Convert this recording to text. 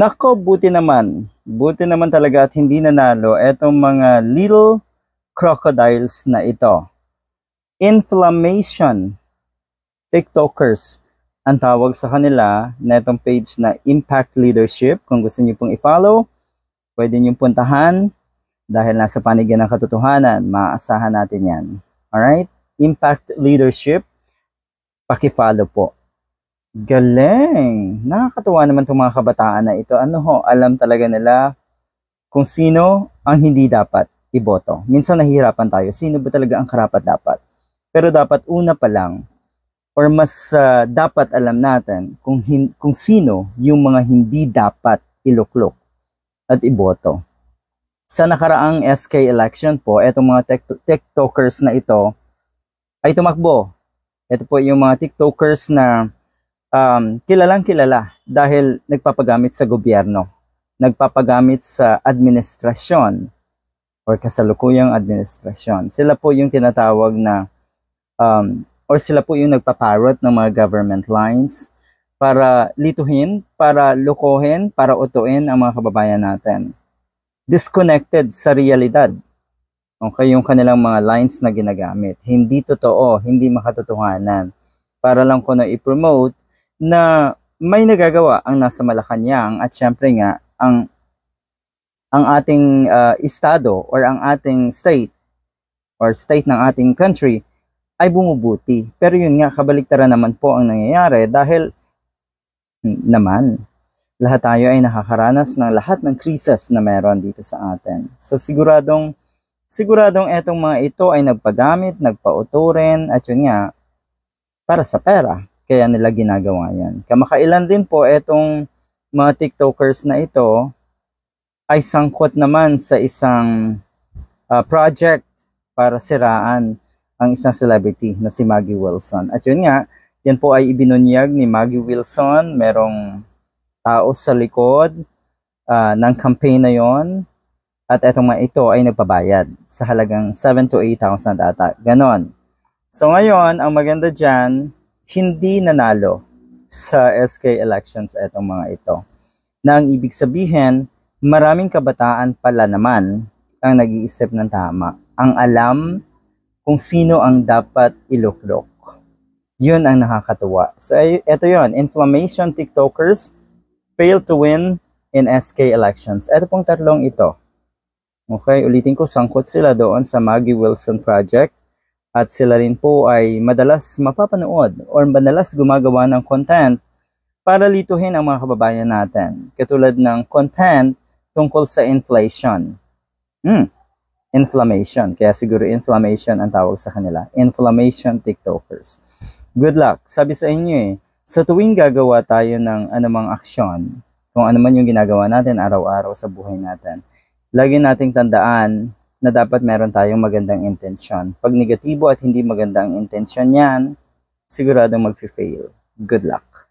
Nako, buti naman. Buti naman talaga at hindi nanalo etong mga little crocodiles na ito. Inflammation. TikTokers. Ang tawag sa kanila na itong page na Impact Leadership. Kung gusto niyo pong i-follow, pwede niyo puntahan dahil nasa panigyan ng katotohanan, maaasahan natin yan. Alright? Impact Leadership. Paki-follow po. Galing! Nakakatuwa naman itong mga kabataan na ito. Ano ho, alam talaga nila kung sino ang hindi dapat iboto. Minsan nahihirapan tayo, sino ba talaga ang karapat dapat? Pero dapat una pa lang, or mas uh, dapat alam natin kung, hin- kung sino yung mga hindi dapat iluklok at iboto. Sa nakaraang SK election po, etong mga TikTokers na ito ay tumakbo. Ito po yung mga TikTokers na um, kilalang kilala dahil nagpapagamit sa gobyerno, nagpapagamit sa administrasyon or kasalukuyang administrasyon. Sila po yung tinatawag na um, or sila po yung nagpaparot ng mga government lines para lituhin, para lukohin, para utuin ang mga kababayan natin. Disconnected sa realidad. Okay, yung kanilang mga lines na ginagamit. Hindi totoo, hindi makatotohanan. Para lang ko na i-promote na may nagagawa ang nasa Malacanang at syempre nga ang ang ating uh, estado or ang ating state or state ng ating country ay bumubuti. Pero yun nga, kabaliktaran naman po ang nangyayari dahil naman, lahat tayo ay nakakaranas ng lahat ng krisis na meron dito sa atin. So siguradong, siguradong etong mga ito ay nagpagamit, nagpauturin, at yun nga, para sa pera. Kaya nila ginagawa yan. Kamakailan din po etong mga TikTokers na ito ay sangkot naman sa isang uh, project para siraan ang isang celebrity na si Maggie Wilson. At yun nga, yan po ay ibinunyag ni Maggie Wilson. Merong tao sa likod uh, ng campaign na yon at etong mga ito ay nagpabayad sa halagang 7 to 8,000 ata. Ganon. So ngayon, ang maganda dyan, hindi nanalo sa SK elections itong mga ito. Na ang ibig sabihin, maraming kabataan pala naman ang nag-iisip ng tama. Ang alam kung sino ang dapat iluklok. Yun ang nakakatuwa. So, ito yon Inflammation TikTokers fail to win in SK elections. Ito pong tatlong ito. Okay, ulitin ko, sangkot sila doon sa Maggie Wilson Project at sila rin po ay madalas mapapanood or madalas gumagawa ng content para lituhin ang mga kababayan natin. Katulad ng content tungkol sa inflation. Hmm, inflammation. Kaya siguro inflammation ang tawag sa kanila. Inflammation TikTokers. Good luck. Sabi sa inyo eh, sa tuwing gagawa tayo ng anumang aksyon, kung ano man yung ginagawa natin araw-araw sa buhay natin, lagi nating tandaan na dapat meron tayong magandang intensyon. Pag negatibo at hindi magandang intensyon yan, siguradong mag-fail. Good luck!